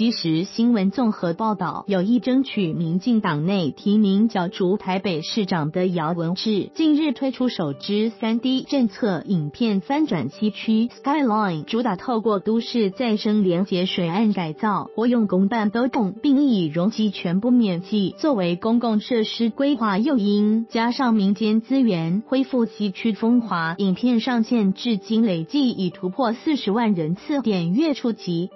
即时新闻综合报道，有意争取民进党内提名角逐台北市长的姚文智，近日推出首支三 D 政策影片，翻转西区 Skyline，主打透过都市再生连接水岸改造，活用公办都动，并以容积全部免费作为公共设施规划诱因，加上民间资源恢复西区风华。影片上线至今累计已突破四十万人次点阅触及。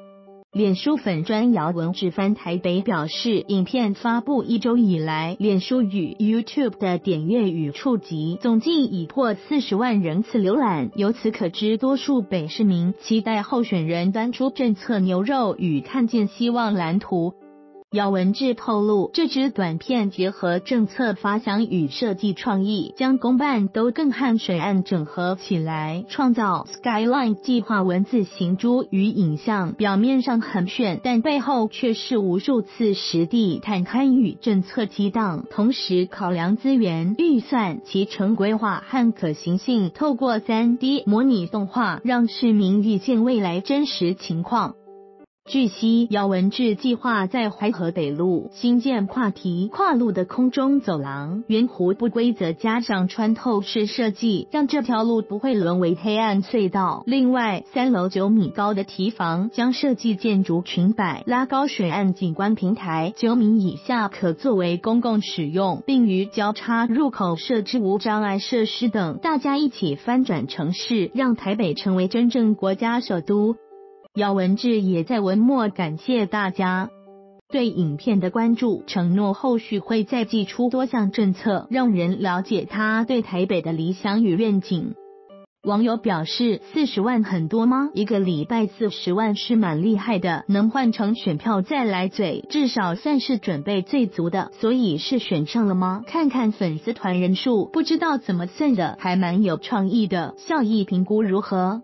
脸书粉专姚文智翻台北表示，影片发布一周以来，脸书与 YouTube 的点阅与触及总计已破四十万人次浏览。由此可知，多数北市民期待候选人端出政策牛肉与看见希望蓝图。姚文志透露，这支短片结合政策发想与设计创意，将公办都更和水岸整合起来，创造 Skyline 计划文字行珠与影像。表面上很炫，但背后却是无数次实地探勘与政策激荡，同时考量资源预算、其成规划和可行性，透过 3D 模拟动画，让市民预见未来真实情况。据悉，姚文智计划在淮河北路新建跨堤跨路的空中走廊，圆弧不规则加上穿透式设计，让这条路不会沦为黑暗隧道。另外，三楼九米高的堤防将设计建筑裙摆拉高水岸景观平台，九米以下可作为公共使用，并于交叉入口设置无障碍设施等。大家一起翻转城市，让台北成为真正国家首都。姚文智也在文末感谢大家对影片的关注，承诺后续会再寄出多项政策，让人了解他对台北的理想与愿景。网友表示：四十万很多吗？一个礼拜四十万是蛮厉害的，能换成选票再来嘴，至少算是准备最足的。所以是选上了吗？看看粉丝团人数，不知道怎么算的，还蛮有创意的。效益评估如何？